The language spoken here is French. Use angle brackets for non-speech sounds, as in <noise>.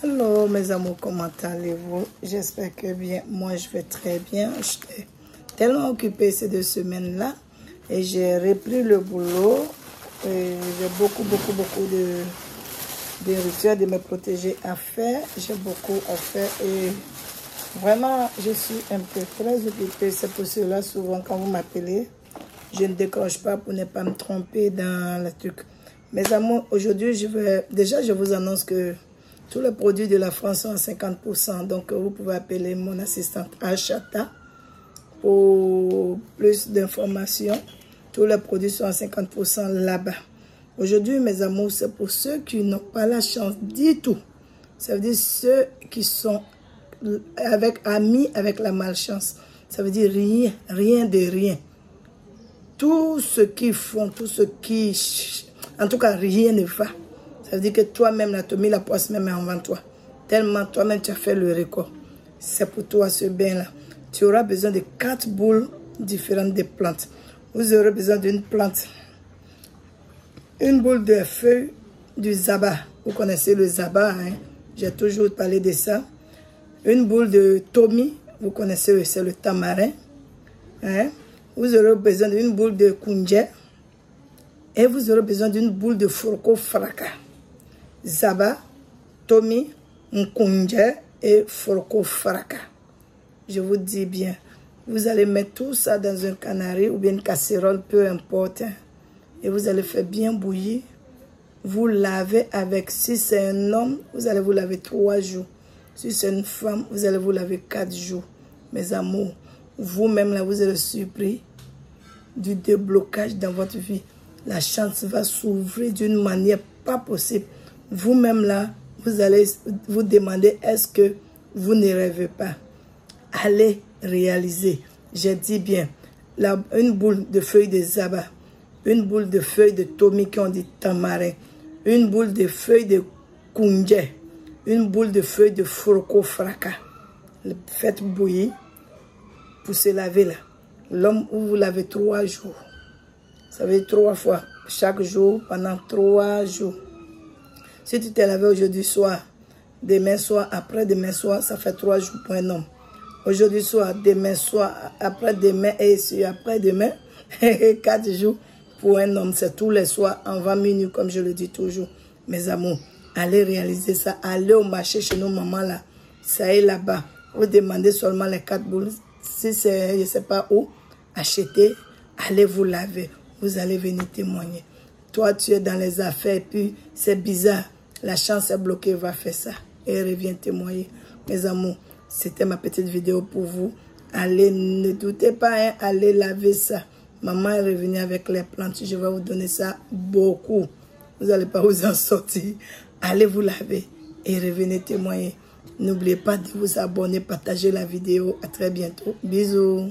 Hello mes amours, comment allez-vous? J'espère que bien. Moi, je vais très bien. J'étais tellement occupée ces deux semaines-là et j'ai repris le boulot. J'ai beaucoup, beaucoup, beaucoup de, de rituels de me protéger à faire. J'ai beaucoup à faire et vraiment, je suis un peu très occupée. C'est pour cela, souvent, quand vous m'appelez, je ne décroche pas pour ne pas me tromper dans le truc. Mes amours, aujourd'hui, je vais... Déjà, je vous annonce que tous les produits de la France sont à 50%. Donc, vous pouvez appeler mon assistante Achata pour plus d'informations. Tous les produits sont à 50% là-bas. Aujourd'hui, mes amours, c'est pour ceux qui n'ont pas la chance du tout. Ça veut dire ceux qui sont avec amis avec la malchance. Ça veut dire rien, rien de rien. Tout ce qu'ils font, tout ce qui en tout cas, rien ne va. Ça veut dire que toi-même, tu as mis la poisse même avant toi. Tellement toi-même, tu as fait le record. C'est pour toi ce bain-là. Tu auras besoin de quatre boules différentes de plantes. Vous aurez besoin d'une plante. Une boule de feuilles du zaba. Vous connaissez le zaba, hein? J'ai toujours parlé de ça. Une boule de tomi. Vous connaissez, c'est le tamarin. Hein? Vous aurez besoin d'une boule de kunje. Et vous aurez besoin d'une boule de forco fraka. Zaba, Tomi, Nkunje et forco fraka. Je vous dis bien, vous allez mettre tout ça dans un canari ou bien une casserole, peu importe. Hein. Et vous allez faire bien bouillir. Vous lavez avec, si c'est un homme, vous allez vous laver trois jours. Si c'est une femme, vous allez vous laver quatre jours. Mes amours, vous-même là, vous êtes surpris du déblocage dans votre vie la chance va s'ouvrir d'une manière pas possible. Vous-même là, vous allez vous demander est-ce que vous ne rêvez pas? Allez réaliser. J'ai dit bien, une boule de feuilles de zaba, une boule de feuilles de tomi qui ont dit tamarin, une boule de feuilles de kunje, une boule de feuilles de froco fraka. Faites bouillir pour se laver là. L'homme où vous lavez trois jours. Ça veut dire trois fois chaque jour pendant trois jours. Si tu t'es lavé aujourd'hui soir, demain soir, après demain soir, ça fait trois jours pour un homme. Aujourd'hui soir, demain soir, après demain et après demain, <laughs> quatre jours pour un homme. C'est tous les soirs en 20 minutes, comme je le dis toujours. Mes amours, allez réaliser ça. Allez au marché chez nos mamans là. Ça est là-bas. Vous demandez seulement les quatre boules. Si c'est, je ne sais pas où, achetez, allez vous laver vous allez venir témoigner. Toi, tu es dans les affaires, puis c'est bizarre. La chance est bloquée, va faire ça. Et reviens témoigner. Mes amours, c'était ma petite vidéo pour vous. Allez, ne doutez pas, hein, allez laver ça. Maman est revenue avec les plantes. Je vais vous donner ça beaucoup. Vous n'allez pas vous en sortir. Allez vous laver et revenez témoigner. N'oubliez pas de vous abonner, partager la vidéo. À très bientôt. Bisous.